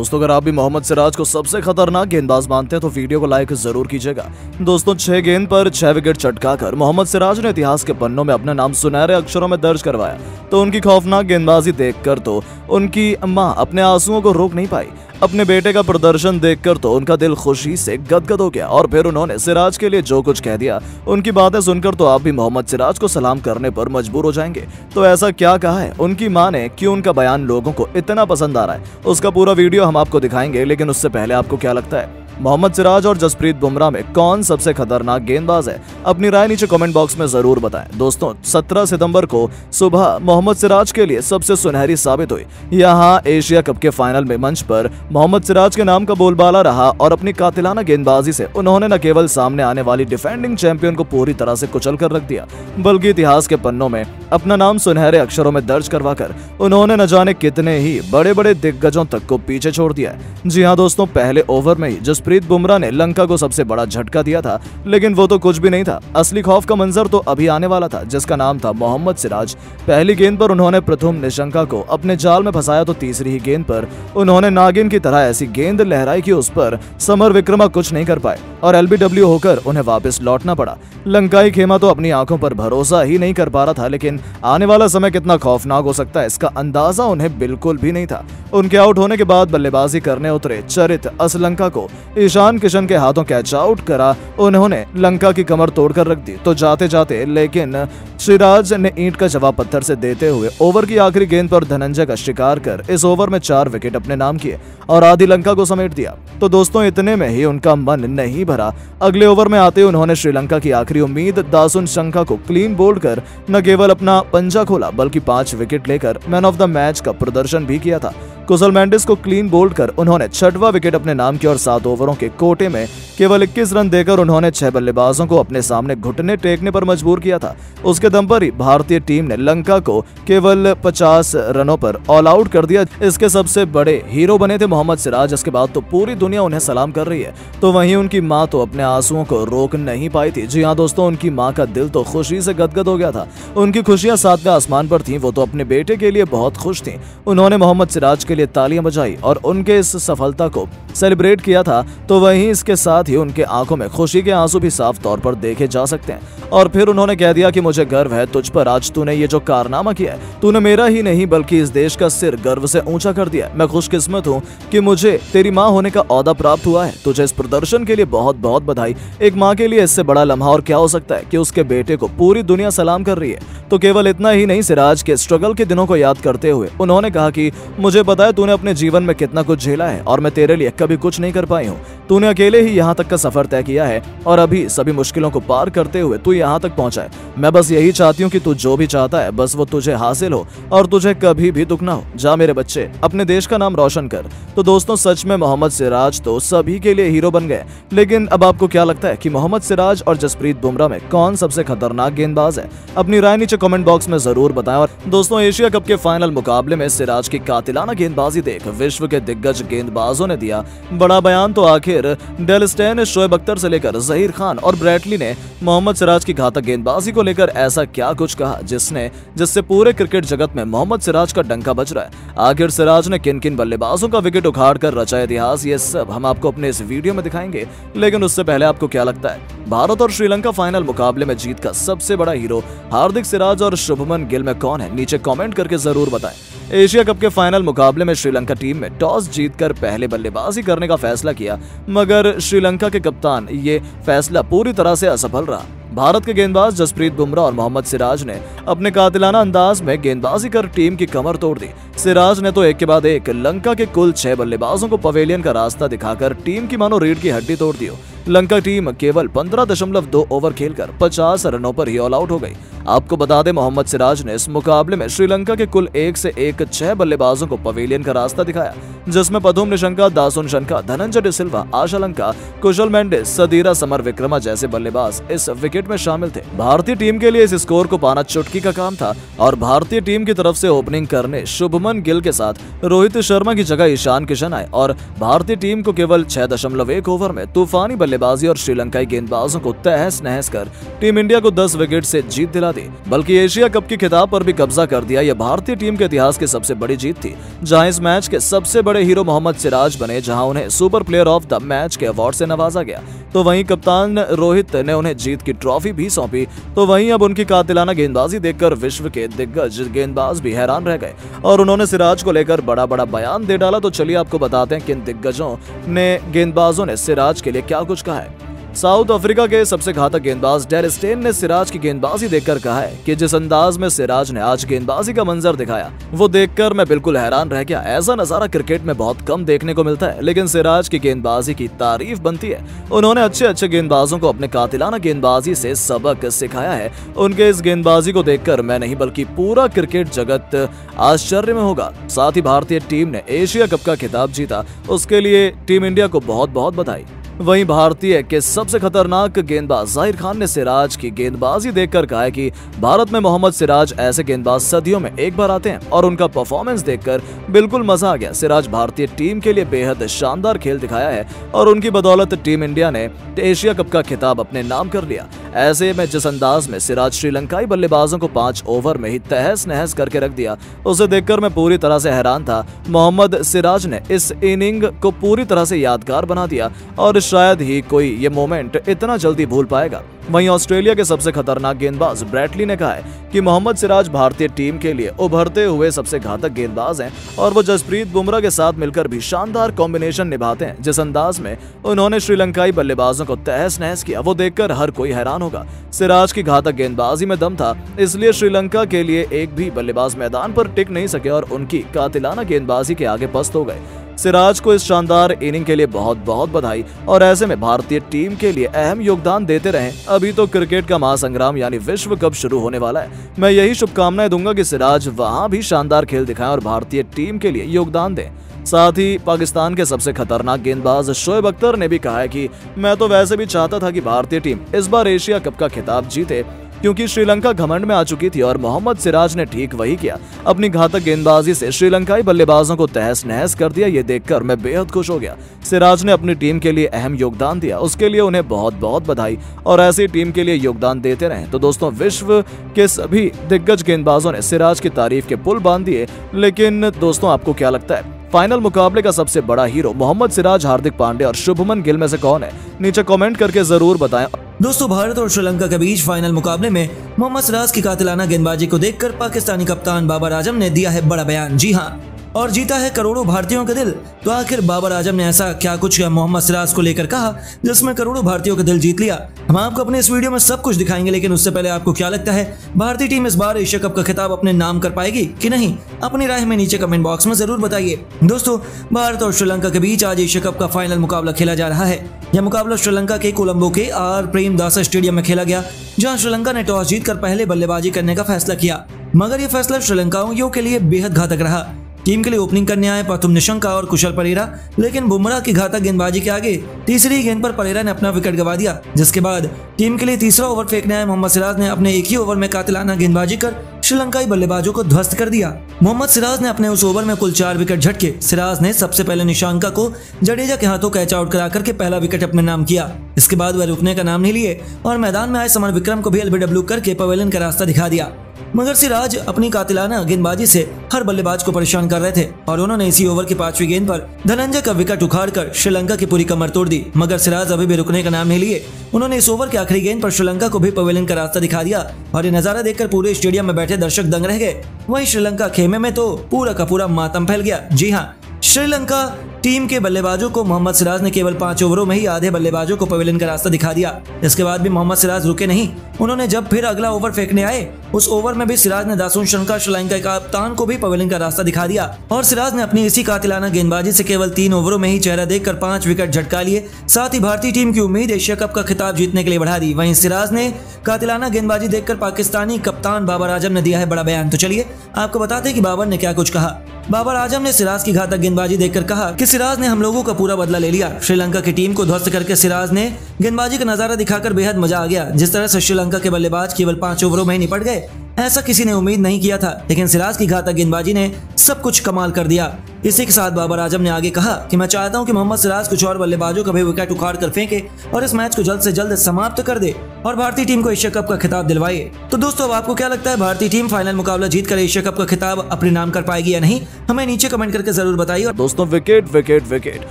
दोस्तों, अगर आप भी मोहम्मद सिराज को सबसे खतरनाक गेंदबाज मानते हैं तो वीडियो को लाइक ज़रूर कीजिएगा। दोस्तों, छह गेंद पर छह विकेट चटकाकर मोहम्मद सिराज ने इतिहास के पन्नों में अपना नाम सुनहरे अक्षरों में दर्ज करवाया। तो उनकी खौफनाक गेंदबाजी देखकर तो उनकी माँ अपने आंसुओं को रोक नहीं पाई। अपने बेटे का प्रदर्शन देखकर तो उनका दिल खुशी से गदगद हो गया और फिर उन्होंने सिराज के लिए जो कुछ कह दिया। उनकी बातें सुनकर तो आप भी मोहम्मद सिराज को सलाम करने पर मजबूर हो जाएँगे। तो ऐसा क्या कहा है? उनकी माँ ने क्यों उनका बयान लोगों को इतना पसंद आ रहा है? उसका पूरा वीडियो हम आपको दिखाएँगे, लेकिन उससे पहले आपको क्या लगता है? मोहम्मद सिराज और जसप्रीत बुमराह में कौन सबसे खतरनाक गेंदबाज है? अपनी राय नीचे कमेंट बॉक्स में ज़रूर बताएँ। दोस्तों 17 सितंबर को सुबह मोहम्मद सिराज के लिए सबसे सुनहरी साबित हुई। यहाँ एशिया कप के फाइनल में मंच पर मोहम्मद सिराज के नाम का बोलबाला रहा और अपनी कातिलाना गेंदबाजी से उन्होंने न केवल सामने आने वाली डिफेंडिंग चैंपियन को पूरी तरह से कुचल कर रख दिया, बल्कि इतिहास के पन्नों में अपना नाम सुनहरे अक्षरों में दर्ज करवाकर उन्होंने न जाने कितने ही बड़े बड़े दिग्गजों तक को पीछे छोड़ दिया जी हाँ दोस्तों, पहले ओवर में ही जसप्रीत बुमराह ने लंका को सबसे बड़ा झटका दिया था, लेकिन वो तो कुछ भी नहीं था। असली खौफ का मंजर तो अभी आने वाला था, जिसका नाम था मोहम्मद सिराज। पहली गेंद पर उन्होंने प्रथम निशंका को अपने जाल में फंसाया तो तीसरी ही गेंद पर उन्होंने नागिन की तरह ऐसी गेंद लहराई की उस पर समर विक्रमा कुछ नहीं कर पाए और एलबीडब्ल्यू होकर उन्हें वापस लौटना पड़ा। लंकाई खेमा तो अपनी आँखों पर भरोसा ही नहीं कर पा रहा था, लेकिन आने वाला समय कितना खौफनाक हो सकता है, इसका अंदाज़ा उन्हें बिल्कुल भी नहीं था। उनके आउट होने के बाद बल्लेबाजी करने उतरे चरित असलंका को ईशान किशन के हाथों कैच आउट करा। उन्होंने लंका की कमर तोड़कर रख दी। तो जाते जाते लेकिन सिराज ने ईंट का जवाब पत्थर से देते हुए ओवर की आखिरी गेंद पर धनंजय का शिकार कर इस ओवर में चार विकेट अपने नाम किए और आधी लंका को समेट दिया। तो दोस्तों, इतने में ही उनका मन नहीं भरा। अगले ओवर में आते उन्होंने श्रीलंका की आखिरी उम्मीद दासुन शंका को क्लीन बोल्ड कर न केवल अपना पंजा खोला, बल्कि पाँच विकेट लेकर मैन ऑफ़ द मैच का प्रदर्शन भी किया था। कुशल मैंडिस को क्लीन बोल्ड कर उन्होंने छठवा विकेट अपने नाम किया और सात ओवरों के कोटे में केवल 21 रन देकर उन्होंने छह बल्लेबाजों को अपने सामने घुटने टेकने पर मजबूर किया था। उसके दम पर ही भारतीय टीम ने लंका को केवल 50 रनों पर ऑल आउट कर दिया। इसके सबसे बड़े हीरो बने थे मोहम्मद सिराज। इसके बाद तो पूरी दुनिया उन्हें सलाम कर रही है। तो वहीं उनकी माँ तो अपने आंसुओं को रोक नहीं पाई थी। जी हाँ दोस्तों, उनकी माँ का दिल तो खुशी से गदगद हो गया था। उनकी खुशियाँ सातवें आसमान पर थी। वो तो अपने बेटे के लिए बहुत खुश थी। उन्होंने मोहम्मद सिराज के लिए तालियाँ बजाई और उनके इस सफलता को सेलिब्रेट किया था तो वहीं इसके साथ ही उनके आँखों में खुशी के आँसू भी साफ़ तौर पर देखे जा सकते हैं। और फिर उन्होंने कह दिया कि मुझे गर्व है, तुझ पर आज तूने ये जो कारनामा किया है, तूने मेरा ही नहीं, बल्कि इस देश का सिर गर्व से ऊँचा कर दिया मैं खुशकिस्मत हूँ कि मुझे तेरी माँ होने का औदा प्राप्त हुआ है। तुझे इस प्रदर्शन के लिए बहुत बहुत बधाई। एक माँ के लिए इससे बड़ा लम्हा और क्या हो सकता है कि उसके बेटे को पूरी दुनिया सलाम कर रही है? तो केवल इतना ही नहीं, सिराज के स्ट्रगल के दिनों को याद करते हुए उन्होंने कहा कि मुझे है तूने अपने जीवन में कितना कुछ झेला है, और मैं तेरे लिए कभी कुछ नहीं कर पाई हूँ। तूने अकेले ही यहाँ तक का सफ़र तय किया है और अभी सभी मुश्किलों को पार करते हुए तू यहाँ तक पहुँचा है। मैं बस यही चाहती हूँ कि तू जो भी चाहता है, बस वो तुझे हासिल हो और तुझे कभी भी दुख ना हो। जा मेरे बच्चे, अपने देश का नाम रोशन कर। तो दोस्तों, सच में मोहम्मद सिराज तो सभी के लिए हीरो बन गए। लेकिन अब आपको क्या लगता है कि मोहम्मद सिराज और जसप्रीत बुमराह में कौन सबसे खतरनाक गेंदबाज है? अपनी राय नीचे कमेंट बॉक्स में ज़रूर बताएँ और दोस्तों, एशिया कप के फाइनल मुकाबले में सिराज की कातिलाना गेंदबाजी देख विश्व के दिग्गज गेंदबाजों ने दिया बड़ा बयान तो आखिर डेल स्टेन शोएब अख्तर से लेकर जहीर खान और ब्रैटली ने मोहम्मद सिराज की घातक गेंदबाजी को लेकर ऐसा क्या कुछ कहा, जिसने, जिससे पूरे क्रिकेट जगत में मोहम्मद सिराज का डंका बज रहा है। आखिर सिराज ने किन किन बल्लेबाजों का विकेट उखाड़ कर रचा इतिहास, ये सब हम आपको अपने इस वीडियो में दिखाएँगे, लेकिन उससे पहले आपको क्या लगता है? भारत और श्रीलंका फाइनल मुकाबले में जीत का सबसे बड़ा हीरो हार्दिक सिराज और शुभमन गिल में कौन है? नीचे कॉमेंट करके ज़रूर बताए। एशिया कप के फाइनल मुकाबले में श्रीलंका टीम में टॉस जीतकर पहले बल्लेबाजी करने का फैसला किया, मगर श्रीलंका के कप्तान ये फैसला पूरी तरह से असफल रहा। भारत के गेंदबाज जसप्रीत बुमराह और मोहम्मद सिराज ने अपने कातिलाना अंदाज में गेंदबाजी कर टीम की कमर तोड़ दी। सिराज ने तो एक के बाद एक, लंका के कुल छह बल्लेबाजों को पवेलियन का रास्ता दिखाकर टीम की मानो रीढ़ की हड्डी तोड़ दी लंका टीम केवल पंद्रह दशमलव दो ओवर खेलकर पचास रनों पर ही ऑल आउट हो गई। आपको बता दें, मोहम्मद सिराज ने इस मुकाबले में श्रीलंका के कुल एक से एक छह बल्लेबाजों को पवेलियन का रास्ता दिखाया। जिसमें पदुम निशंका, दासुन शंका, धनंजय डिसिल्वा आशा लंका, कुशल मेंडिस सदीरा समर विक्रमा जैसे बल्लेबाज इस विकेट में शामिल थे। भारतीय टीम के लिए इस स्कोर को पाना चुटकी का काम था और भारतीय टीम की तरफ़ से ओपनिंग करने शुभमन गिल के साथ रोहित शर्मा की जगह ईशान किशन आए और भारतीय टीम को केवल छह दशमलव एक ओवर में तूफानी बल्लेबाजी और श्रीलंकाई गेंदबाजों को तहस नहस कर टीम इंडिया को दस विकेट से जीत दिला दी। बल्कि एशिया कप की खिताब पर भी कब्जा कर दिया यह भारतीय टीम के इतिहास की सबसे बड़ी जीत थी। जहाँ इस मैच के सबसे बड़े बड़े हीरो मोहम्मद सिराज बने, जहाँ उन्हें super player of the match के अवार्ड से नवाजा गया। तो वहीं कप्तान रोहित ने उन्हें जीत की ट्रॉफी भी सौंपी। तो वहीं अब उनकी कातिलाना गेंदबाजी देखकर विश्व के दिग्गज गेंदबाज भी हैरान रह गए। और उन्होंने सिराज को लेकर बड़ा बड़ा बयान दे डाला। तो चलिए आपको बताते हैं किन दिग्गजों ने, गेंदबाजों ने सिराज के लिए क्या कुछ कहा है। साउथ अफ्रीका के सबसे घातक गेंदबाज डेर स्टेन ने सिराज की गेंदबाजी देखकर कहा है कि जिस अंदाज में सिराज ने आज गेंदबाजी का मंजर दिखाया, वो देखकर मैं बिल्कुल हैरान रह गया। ऐसा नज़ारा क्रिकेट में बहुत कम देखने को मिलता है, लेकिन सिराज की गेंदबाजी की तारीफ़ बनती है। उन्होंने अच्छे अच्छे गेंदबाजों को अपने कातिलाना गेंदबाजी से सबक सिखाया है। उनके इस गेंदबाजी को देखकर मैं नहीं, बल्कि पूरा क्रिकेट जगत आश्चर्य में होगा। साथ ही भारतीय टीम ने एशिया कप का खिताब जीता। उसके लिए टीम इंडिया को बहुत बहुत बधाई। वहीं भारतीय के सबसे खतरनाक गेंदबाज ज़ाहिर खान ने सिराज की गेंदबाजी देखकर कहा है कि भारत में मोहम्मद सिराज ऐसे गेंदबाज सदियों में एक बार आते हैं और उनका परफॉर्मेंस देखकर बिल्कुल मज़ा आ गया। सिराज भारतीय टीम के लिए बेहद शानदार खेल दिखाया है और उनकी बदौलत टीम इंडिया ने एशिया कप का खिताब अपने नाम कर लिया। ऐसे में जिस अंदाज में सिराज श्रीलंकाई बल्लेबाजों को पाँच ओवर में ही तहस नहस करके रख दिया, उसे देखकर मैं पूरी तरह से हैरान था। मोहम्मद सिराज ने इस इनिंग को पूरी तरह से यादगार बना दिया और शायद ही कोई ये मोमेंट इतना जल्दी भूल पाएगा। वहीं ऑस्ट्रेलिया के सबसे खतरनाक गेंदबाज ब्रैटली ने कहा है कि मोहम्मद सिराज भारतीय टीम के लिए उभरते हुए सबसे घातक गेंदबाज हैं और वो जसप्रीत बुमराह के साथ मिलकर भी शानदार कॉम्बिनेशन निभाते हैं, जिस अंदाज में उन्होंने श्रीलंकाई बल्लेबाजों को तहस नहस किया। वो देखकर हर कोई हैरान होगा। सिराज की घातक गेंदबाजी में दम था, इसलिए श्रीलंका के लिए एक भी बल्लेबाज मैदान पर टिक नहीं सके और उनकी कातिलाना गेंदबाजी के आगे पस्त हो गए। सिराज को इस शानदार इनिंग के लिए बहुत बहुत बधाई और ऐसे में भारतीय टीम के लिए अहम योगदान देते रहे। अभी तो क्रिकेट का महासंग्राम यानी विश्व कप शुरू होने वाला है। मैं यही शुभकामनाएँ दूँगा की सिराज वहाँ भी शानदार खेल दिखाए और भारतीय टीम के लिए योगदान दे। साथ ही पाकिस्तान के सबसे खतरनाक गेंदबाज शोएब अख्तर ने भी कहा है कि मैं तो वैसे भी चाहता था कि भारतीय टीम इस बार एशिया कप का खिताब जीते। क्योंकि श्रीलंका घमंड में आ चुकी थी और मोहम्मद सिराज ने ठीक वही किया। अपनी घातक गेंदबाजी से श्रीलंकाई बल्लेबाजों को तहस नहस कर दिया, ये देखकर मैं बेहद खुश हो गया। सिराज ने अपनी टीम के लिए अहम योगदान दिया, उसके लिए उन्हें बहुत बहुत बधाई और ऐसी टीम के लिए योगदान देते रहे। तो दोस्तों, विश्व के सभी दिग्गज गेंदबाजों ने सिराज की तारीफ़ के पुल बाँध दिए, लेकिन दोस्तों, आपको क्या लगता है? फाइनल मुकाबले का सबसे बड़ा हीरो मोहम्मद सिराज, हार्दिक पांडे और शुभमन गिल में से कौन है? नीचे कमेंट करके ज़रूर बताएँ। दोस्तों, भारत और श्रीलंका के बीच फाइनल मुकाबले में मोहम्मद सराज की कातिलाना गेंदबाजी को देखकर पाकिस्तानी कप्तान बाबर आज़म ने दिया है बड़ा बयान। जी हाँ। और जीता है करोड़ों भारतीयों का दिल। तो आखिर बाबर आज़म ने ऐसा क्या कुछ मोहम्मद सिराज को लेकर कहा, जिसमें करोड़ों भारतीयों का दिल जीत लिया। हम आपको अपने इस वीडियो में सब कुछ दिखाएँगे, लेकिन उससे पहले आपको क्या लगता है, भारतीय टीम इस बार एशिया कप का खिताब अपने नाम कर पाएगी कि नहीं? अपनी राय में नीचे कमेंट बॉक्स में ज़रूर बताइए। दोस्तों, भारत और श्रीलंका के बीच आज एशिया कप का फाइनल मुकाबला खेला जा रहा है। यह मुकाबला श्रीलंका के कोलंबो के आर प्रेम दास स्टेडियम में खेला गया, जहाँ श्रीलंका ने टॉस जीतकर पहले बल्लेबाजी करने का फैसला किया। मगर यह फैसला श्रीलंकाइयों के लिए बेहद घातक रहा। टीम के लिए ओपनिंग करने आए पातुम निशंका और कुशल परेरा, लेकिन बुमराह की घातक गेंदबाजी के आगे तीसरी गेंद पर परेरा ने अपना विकेट गवा दिया, जिसके बाद टीम के लिए तीसरा ओवर फेंकने आए मोहम्मद सिराज ने अपने एक ही ओवर में कातिलाना गेंदबाजी कर श्रीलंकाई बल्लेबाजों को ध्वस्त कर दिया। मोहम्मद सिराज ने अपने उस ओवर में कुल चार विकेट झटके। सिराज ने सबसे पहले निशांका को जडेजा के हाथों कैच आउट करा करके पहला विकेट अपने नाम किया। इसके बाद वह रुकने का नाम नहीं लिए और मैदान में आए समर विक्रम को भी एलबीडब्ल्यू करके पवेलियन का रास्ता दिखा दिया। मगर सिराज अपनी कातिलाना गेंदबाजी से हर बल्लेबाज को परेशान कर रहे थे और उन्होंने इसी ओवर की पांचवी गेंद पर धनंजय का विकेट उखाड़ कर श्रीलंका की पूरी कमर तोड़ दी। मगर सिराज अभी भी रुकने का नाम नहीं लिए। उन्होंने इस ओवर के आखिरी गेंद पर श्रीलंका को भी पवेलियन का रास्ता दिखा दिया और ये नज़ारा देखकर पूरे स्टेडियम में बैठे दर्शक दंग रह गए। वहीं श्रीलंका खेमे में तो पूरा का पूरा मातम फैल गया। जी हाँ श्रीलंका टीम के बल्लेबाजों को मोहम्मद सिराज ने केवल पाँच ओवरों में ही आधे बल्लेबाजों को पवेलियन का रास्ता दिखा दिया। इसके बाद भी मोहम्मद सिराज रुके नहीं। उन्होंने जब फिर अगला ओवर फेंकने आए, उस ओवर में भी सिराज ने दासुन शंकर श्रीलंका के कप्तान को भी पवेलियन का रास्ता दिखा दिया। और सिराज ने अपनी इसी कातिलाना गेंदबाजी से केवल तीन ओवरों में ही चेहरा देखकर पाँच विकेट झटका लिए। साथ ही भारतीय टीम की उम्मीद एशिया कप का खिताब जीतने के लिए बढ़ा दी। वहीं सिराज ने कातिलाना गेंदबाजी देखकर पाकिस्तानी कप्तान बाबर आज़म ने दिया है बड़ा बयान। तो चलिए, आपको बताते कि बाबर ने क्या कुछ कहा। बाबर आज़म ने सिराज की घातक गेंदबाजी देखकर कहा कि सिराज ने हम लोगों का पूरा बदला ले लिया। श्रीलंका की टीम को ध्वस्त करके सिराज ने गेंदबाजी का नज़ारा दिखाकर बेहद मज़ा आ गया, जिस तरह से श्रीलंका के बल्लेबाज केवल पाँच ओवरों में ही निपट गए। ऐसा किसी ने उम्मीद नहीं किया था, लेकिन सिराज की घातक गेंदबाजी ने सब कुछ कमाल कर दिया। इसी के साथ बाबर आज़म ने आगे कहा कि मैं चाहता हूँ कि मोहम्मद सिराज कुछ और बल्लेबाजों का भी विकेट उखाड़ कर फेंके और इस मैच को जल्द से जल्द समाप्त कर दे। और भारतीय टीम को एशिया कप का खिताब दिलवाए तो दोस्तों, अब आपको क्या लगता है, भारतीय टीम फाइनल मुकाबला जीतकर एशिया कप का खिताब अपने नाम कर पाएगी या नहीं? हमें नीचे कमेंट करके ज़रूर बताइए और दोस्तों wicket wicket wicket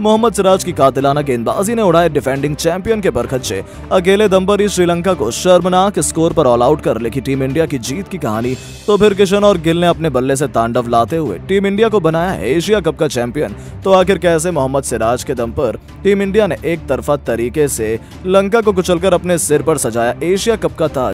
Mohammed Siraj की कातिलाना गेंदबाजी ने उड़ाए डिफेंडिंग चैंपियन के परखच्चे अकेले दम पर ही श्रीलंका को शर्मनाक स्कोर पर ऑल आउट कर लिखी टीम इंडिया की जीत की कहानी। तो फिर किशन और गिल ने अपने बल्ले से तांडव लाते हुए टीम इंडिया को बनाया है एशिया कप का चैंपियन तो आखिर कैसे मोहम्मद सिराज के दम पर टीम इंडिया ने एक तरफा तरीके से लंका को कुचलकर अपने सिर पर सजाया एशिया कप का ताज।